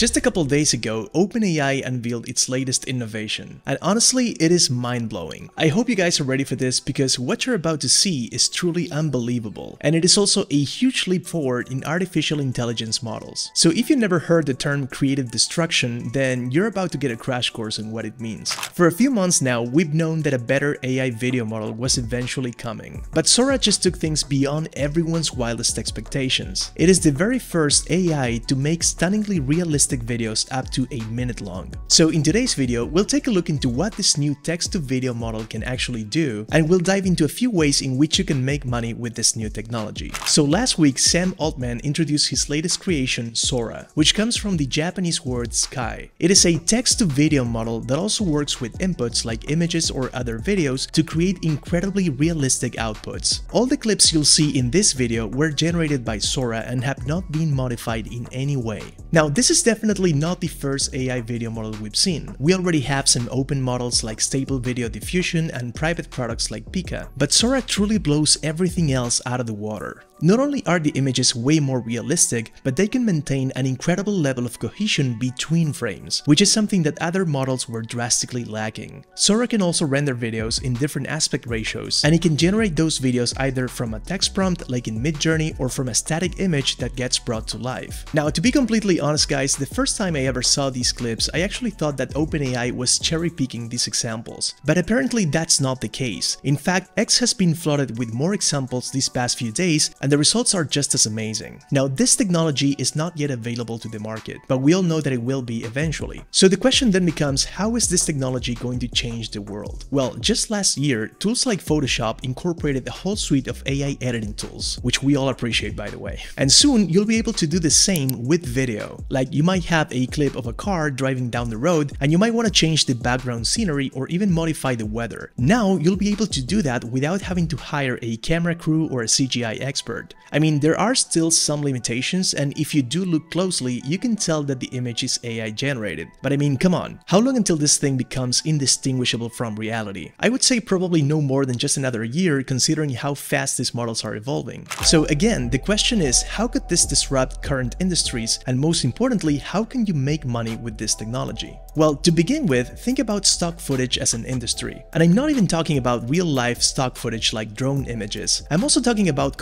Just a couple days ago, OpenAI unveiled its latest innovation, and honestly, it is mind-blowing. I hope you guys are ready for this because what you're about to see is truly unbelievable, and it is also a huge leap forward in artificial intelligence models. So if you never heard the term creative destruction, then you're about to get a crash course on what it means. For a few months now, we've known that a better AI video model was eventually coming, but Sora just took things beyond everyone's wildest expectations. It is the very first AI to make stunningly realistic videos up to a minute long. So in today's video, we'll take a look into what this new text-to-video model can actually do, and we'll dive into a few ways in which you can make money with this new technology. So last week, Sam Altman introduced his latest creation, Sora, which comes from the Japanese word sky. It is a text-to-video model that also works with inputs like images or other videos to create incredibly realistic outputs. All the clips you'll see in this video were generated by Sora and have not been modified in any way. Now, this is definitely not the first AI video model we've seen. We already have some open models like Stable Video Diffusion and private products like Pika, but Sora truly blows everything else out of the water. Not only are the images way more realistic, but they can maintain an incredible level of cohesion between frames, which is something that other models were drastically lacking. Sora can also render videos in different aspect ratios, and it can generate those videos either from a text prompt like in Midjourney or from a static image that gets brought to life. Now, to be completely honest guys, the first time I ever saw these clips, I actually thought that OpenAI was cherry-picking these examples, but apparently that's not the case. In fact, X has been flooded with more examples these past few days, and the results are just as amazing. Now, this technology is not yet available to the market, but we all know that it will be eventually. So the question then becomes, how is this technology going to change the world? Well, just last year, tools like Photoshop incorporated a whole suite of AI editing tools, which we all appreciate by the way. And soon, you'll be able to do the same with video. Like you might have a clip of a car driving down the road, and you might want to change the background scenery or even modify the weather. Now, you'll be able to do that without having to hire a camera crew or a CGI expert. I mean, there are still some limitations and if you do look closely, you can tell that the image is AI generated. But I mean, come on, how long until this thing becomes indistinguishable from reality? I would say probably no more than just another year considering how fast these models are evolving. So again, the question is, how could this disrupt current industries and most importantly, how can you make money with this technology? Well, to begin with, think about stock footage as an industry. And I'm not even talking about real-life stock footage like drone images. I'm also talking about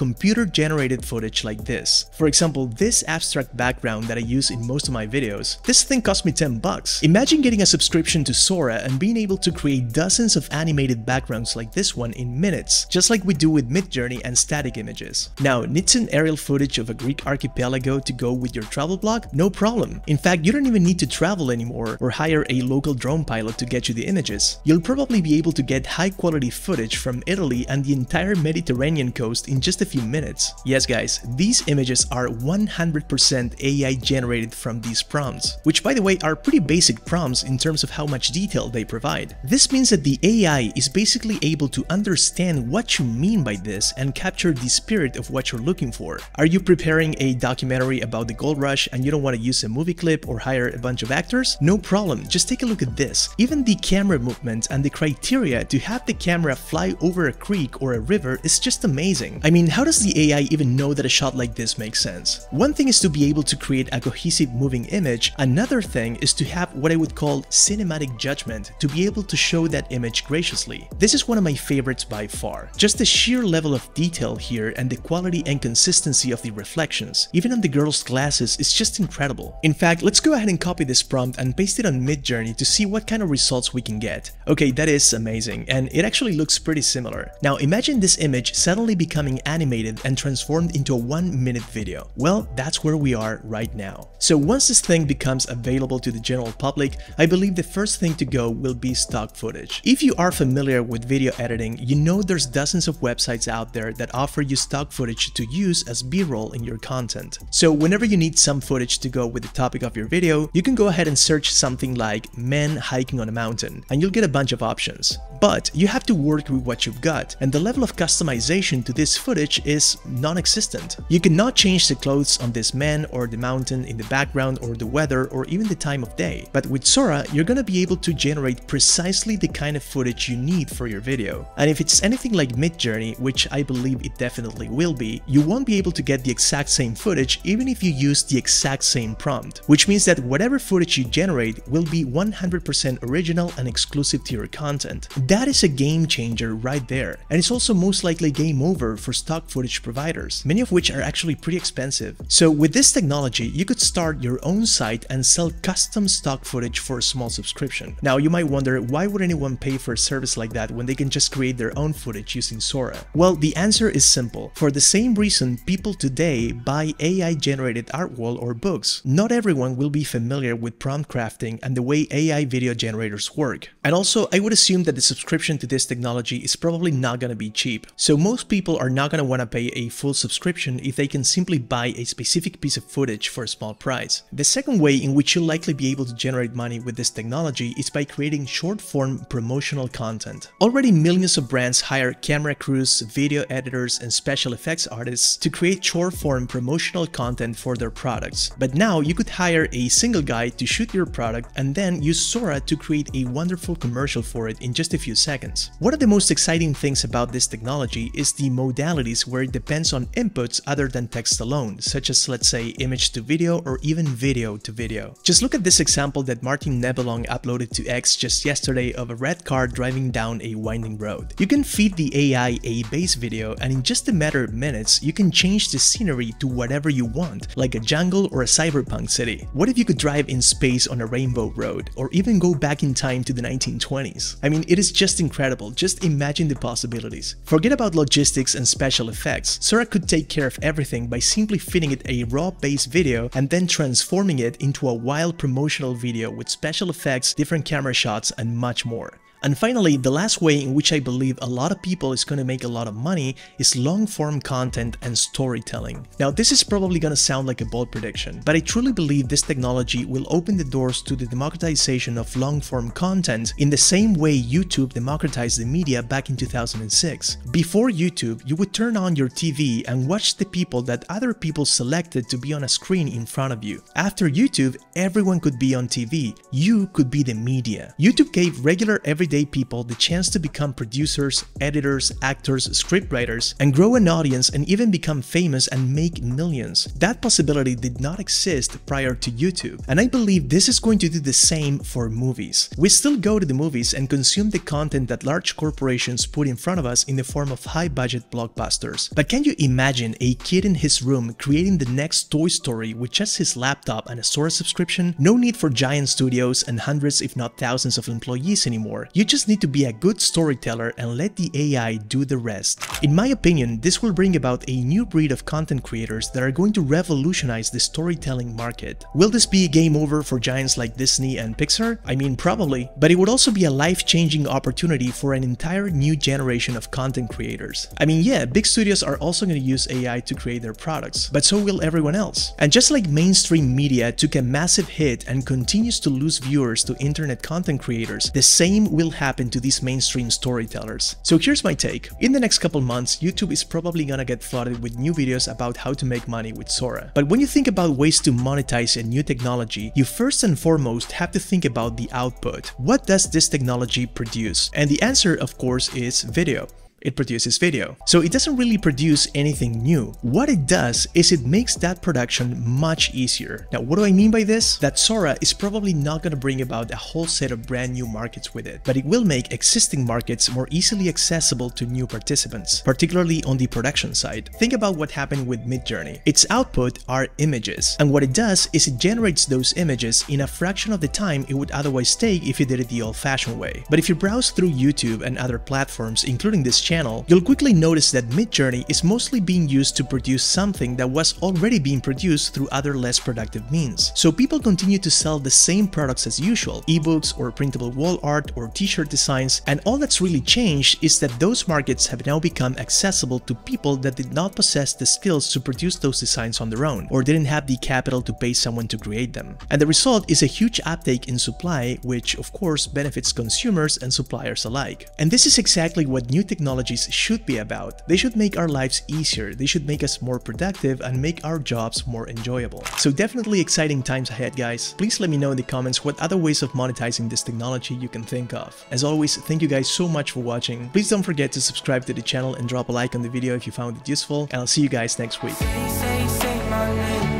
computer-generated footage like this. For example, this abstract background that I use in most of my videos. This thing cost me 10 bucks. Imagine getting a subscription to Sora and being able to create dozens of animated backgrounds like this one in minutes, just like we do with Midjourney and static images. Now, need some aerial footage of a Greek archipelago to go with your travel blog? No problem. In fact, you don't even need to travel anymore or hire a local drone pilot to get you the images. You'll probably be able to get high quality footage from Italy and the entire Mediterranean coast in just a few minutes. Yes guys, these images are 100% AI generated from these prompts, which by the way are pretty basic prompts in terms of how much detail they provide. This means that the AI is basically able to understand what you mean by this and capture the spirit of what you're looking for. Are you preparing a documentary about the gold rush and you don't want to use a movie clip or hire a bunch of actors? No problem problem, just take a look at this. Even the camera movement and the criteria to have the camera fly over a creek or a river is just amazing. I mean, how does the AI even know that a shot like this makes sense? One thing is to be able to create a cohesive moving image, another thing is to have what I would call cinematic judgment to be able to show that image graciously. This is one of my favorites by far. Just the sheer level of detail here and the quality and consistency of the reflections, even on the girl's glasses is just incredible. In fact, let's go ahead and copy this prompt and paste it on Midjourney to see what kind of results we can get. Okay, that is amazing, and it actually looks pretty similar. Now imagine this image suddenly becoming animated and transformed into a one minute video. Well, that's where we are right now. So once this thing becomes available to the general public, I believe the first thing to go will be stock footage. If you are familiar with video editing, you know there's dozens of websites out there that offer you stock footage to use as b-roll in your content. So whenever you need some footage to go with the topic of your video, you can go ahead and search something something like men hiking on a mountain and you'll get a bunch of options. But you have to work with what you've got and the level of customization to this footage is is non-existent. You cannot change the clothes on this man or the mountain in the background or the weather or even the time of day. But with Sora, you're gonna be able to generate precisely the kind of footage you need for your video. And if it's anything like Midjourney, which I believe it definitely will be, you won't be able to get the exact same footage even if you use the exact same prompt, which means that whatever footage you generate will be 100% original and exclusive to your content. That is a game changer right there, and it's also most likely game over for stock footage providers, many of which are actually pretty expensive. So with this technology, you could start your own site and sell custom stock footage for a small subscription. Now you might wonder why would anyone pay for a service like that when they can just create their own footage using Sora? Well, the answer is simple. For the same reason people today buy AI generated art wall or books. Not everyone will be familiar with prompt crafting and the way AI video generators work. And also, I would assume that the subscription to this technology is probably not gonna be cheap. So most people are not gonna wanna pay a full subscription if they can simply buy a specific piece of footage for a small price. The second way in which you'll likely be able to generate money with this technology is by creating short-form promotional content. Already millions of brands hire camera crews, video editors, and special effects artists to create short-form promotional content for their products. But now you could hire a single guy to shoot your product and then use Sora to create a wonderful commercial for it in just a few seconds. One of the most exciting things about this technology is the modalities where it depends on inputs other than text alone, such as let's say image to video or even video to video. Just look at this example that Martin Nebelong uploaded to X just yesterday of a red car driving down a winding road. You can feed the AI a base video and in just a matter of minutes, you can change the scenery to whatever you want, like a jungle or a cyberpunk city. What if you could drive in space on a rainbow road, or even go back in time to the 1920s? I mean, it is just incredible, just imagine the possibilities. Forget about logistics and special effects, Sora could take care of everything by simply feeding it a raw base video and then transforming it into a wild promotional video with special effects, different camera shots, and much more. And finally, the last way in which I believe a lot of people is going to make a lot of money is long-form content and storytelling. Now, this is probably going to sound like a bold prediction, but I truly believe this technology will open the doors to the democratization of long-form content in the same way YouTube democratized the media back in 2006. Before YouTube, you would turn on your TV and watch the people that other people selected to be on a screen in front of you. After YouTube, everyone could be on TV. You could be the media. YouTube gave regular everyday everyday people the chance to become producers, editors, actors, scriptwriters, and grow an audience and even become famous and make millions. That possibility did not exist prior to YouTube, and I believe this is going to do the same for movies. We still go to the movies and consume the content that large corporations put in front of us in the form of high-budget blockbusters. But can you imagine a kid in his room creating the next Toy Story with just his laptop and a Sora subscription? No need for giant studios and hundreds if not thousands of employees anymore. You just need to be a good storyteller and let the AI do the rest. In my opinion, this will bring about a new breed of content creators that are going to revolutionize the storytelling market. Will this be game over for giants like Disney and Pixar? I mean, probably, but it would also be a life-changing opportunity for an entire new generation of content creators. I mean, yeah, big studios are also going to use AI to create their products, but so will everyone else. And just like mainstream media took a massive hit and continues to lose viewers to internet content creators, the same will will happen to these mainstream storytellers. So here's my take. In the next couple months, YouTube is probably gonna get flooded with new videos about how to make money with Sora. But when you think about ways to monetize a new technology, you first and foremost have to think about the output. What does this technology produce? And the answer, of course, is video it produces video. So it doesn't really produce anything new. What it does is it makes that production much easier. Now, what do I mean by this? That Sora is probably not going to bring about a whole set of brand new markets with it, but it will make existing markets more easily accessible to new participants, particularly on the production side. Think about what happened with Midjourney. Its output are images, and what it does is it generates those images in a fraction of the time it would otherwise take if you did it the old-fashioned way. But if you browse through YouTube and other platforms, including this channel, you'll quickly notice that Midjourney is mostly being used to produce something that was already being produced through other less productive means. So people continue to sell the same products as usual, ebooks or printable wall art or t-shirt designs, and all that's really changed is that those markets have now become accessible to people that did not possess the skills to produce those designs on their own, or didn't have the capital to pay someone to create them. And the result is a huge uptake in supply, which of course benefits consumers and suppliers alike. And this is exactly what new technology technologies should be about. They should make our lives easier, they should make us more productive and make our jobs more enjoyable. So definitely exciting times ahead guys. Please let me know in the comments what other ways of monetizing this technology you can think of. As always, thank you guys so much for watching. Please don't forget to subscribe to the channel and drop a like on the video if you found it useful, and I'll see you guys next week. Say, say, say.